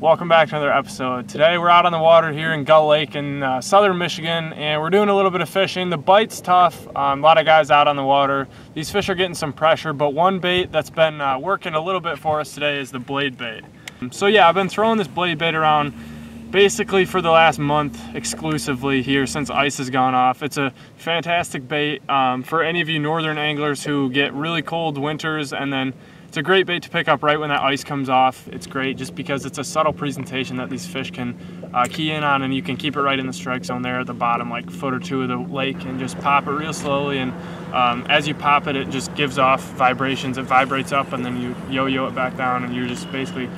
Welcome back to another episode. Today we're out on the water here in Gull Lake in uh, southern Michigan and we're doing a little bit of fishing. The bite's tough, um, a lot of guys out on the water. These fish are getting some pressure, but one bait that's been uh, working a little bit for us today is the blade bait. So yeah, I've been throwing this blade bait around basically for the last month exclusively here since ice has gone off. It's a fantastic bait um, for any of you northern anglers who get really cold winters and then it's a great bait to pick up right when that ice comes off. It's great just because it's a subtle presentation that these fish can uh, key in on and you can keep it right in the strike zone there at the bottom, like foot or two of the lake and just pop it real slowly. And um, as you pop it, it just gives off vibrations. It vibrates up and then you yo-yo it back down and you're just basically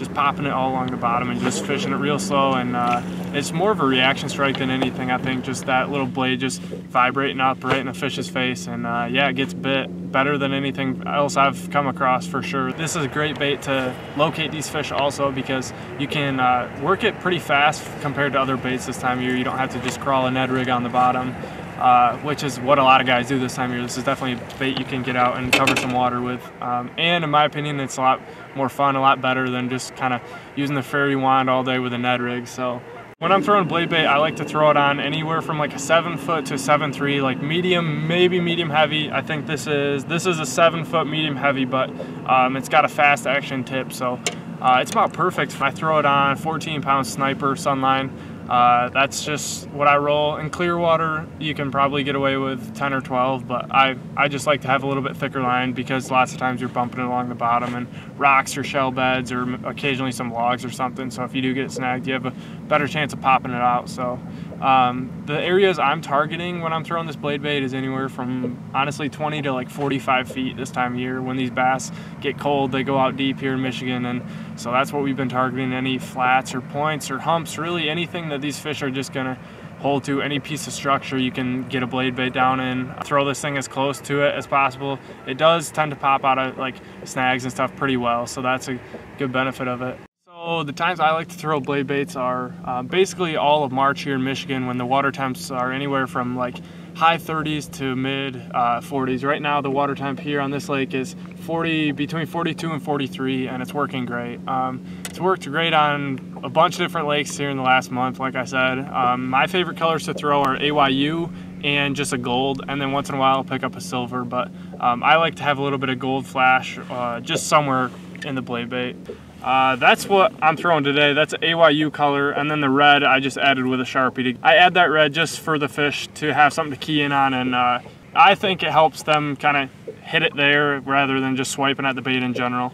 just popping it all along the bottom and just fishing it real slow. And uh, it's more of a reaction strike than anything. I think just that little blade just vibrating up right in the fish's face. And uh, yeah, it gets bit better than anything else I've come across for sure. This is a great bait to locate these fish also because you can uh, work it pretty fast compared to other baits this time of year. You don't have to just crawl a Ned rig on the bottom. Uh, which is what a lot of guys do this time of year. This is definitely a bait you can get out and cover some water with. Um, and in my opinion, it's a lot more fun, a lot better than just kind of using the fairy wand all day with a Ned rig. So when I'm throwing blade bait, I like to throw it on anywhere from like a seven foot to seven three, like medium, maybe medium heavy. I think this is this is a seven foot medium heavy, but um, it's got a fast action tip, so uh, it's about perfect. If I throw it on 14 pound sniper sunline. Uh, that's just what I roll. In clear water, you can probably get away with 10 or 12, but I, I just like to have a little bit thicker line because lots of times you're bumping it along the bottom and rocks or shell beds or occasionally some logs or something. So if you do get snagged, you have a better chance of popping it out. So um, the areas I'm targeting when I'm throwing this blade bait is anywhere from honestly 20 to like 45 feet this time of year. When these bass get cold, they go out deep here in Michigan, and so that's what we've been targeting. Any flats or points or humps, really anything that these fish are just gonna hold to any piece of structure you can get a blade bait down in throw this thing as close to it as possible it does tend to pop out of like snags and stuff pretty well so that's a good benefit of it so the times I like to throw blade baits are uh, basically all of March here in Michigan when the water temps are anywhere from like high 30s to mid uh, 40s. Right now the water temp here on this lake is 40 between 42 and 43 and it's working great. Um, it's worked great on a bunch of different lakes here in the last month like I said. Um, my favorite colors to throw are AYU and just a gold and then once in a while I'll pick up a silver but um, I like to have a little bit of gold flash uh, just somewhere in the blade bait. Uh, that's what I'm throwing today. That's an AYU color, and then the red I just added with a Sharpie. I add that red just for the fish to have something to key in on, and uh, I think it helps them kind of hit it there rather than just swiping at the bait in general.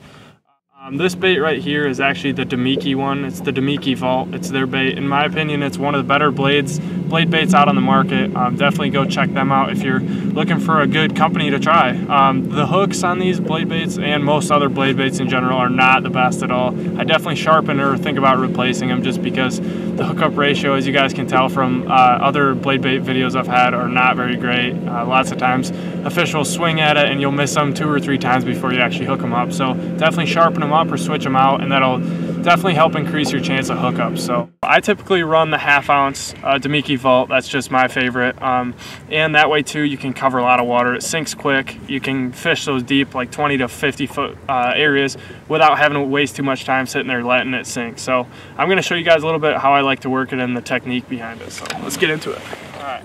Um, this bait right here is actually the Damiki one. It's the Damiki Vault. It's their bait. In my opinion, it's one of the better blades, blade baits out on the market. Um, definitely go check them out if you're looking for a good company to try. Um, the hooks on these blade baits and most other blade baits in general are not the best at all. I definitely sharpen or think about replacing them just because the hookup ratio, as you guys can tell from uh, other blade bait videos I've had, are not very great. Uh, lots of times a fish will swing at it and you'll miss them two or three times before you actually hook them up. So definitely sharpen them up or switch them out and that'll definitely help increase your chance of hookup. So I typically run the half ounce uh, Damiki Vault. That's just my favorite. Um, and that way too, you can cover a lot of water. It sinks quick. You can fish those deep, like 20 to 50 foot uh, areas without having to waste too much time sitting there letting it sink. So I'm gonna show you guys a little bit how I like to work it and the technique behind it. So let's get into it. All right.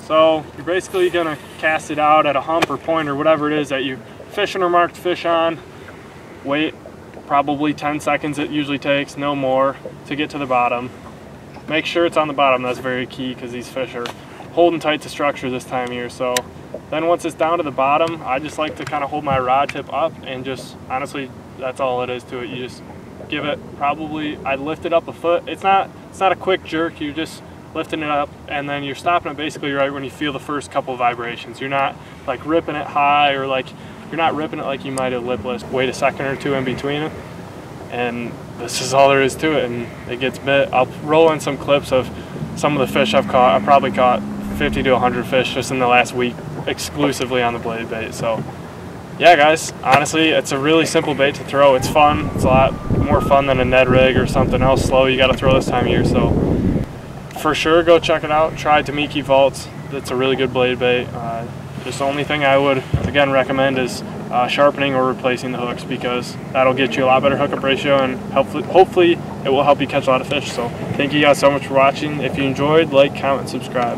So you're basically gonna cast it out at a hump or point or whatever it is that you fishing or marked fish on. Wait probably 10 seconds it usually takes, no more, to get to the bottom. Make sure it's on the bottom, that's very key because these fish are holding tight to structure this time of year. So then once it's down to the bottom, I just like to kind of hold my rod tip up and just, honestly, that's all it is to it. You just give it probably, I lift it up a foot. It's not, it's not a quick jerk, you're just lifting it up and then you're stopping it basically right when you feel the first couple vibrations. You're not like ripping it high or like you're not ripping it like you might a lipless. Wait a second or two in between it, and this is all there is to it. And it gets bit. I'll roll in some clips of some of the fish I've caught. I've probably caught 50 to 100 fish just in the last week exclusively on the blade bait. So, yeah, guys, honestly, it's a really simple bait to throw. It's fun. It's a lot more fun than a Ned rig or something else slow you got to throw this time of year. So, for sure, go check it out. Try Damiki Vaults. That's a really good blade bait. Uh, just the only thing I would, again, recommend is uh, sharpening or replacing the hooks because that'll get you a lot better hookup ratio and hopefully, hopefully it will help you catch a lot of fish. So thank you guys so much for watching. If you enjoyed, like, comment, subscribe.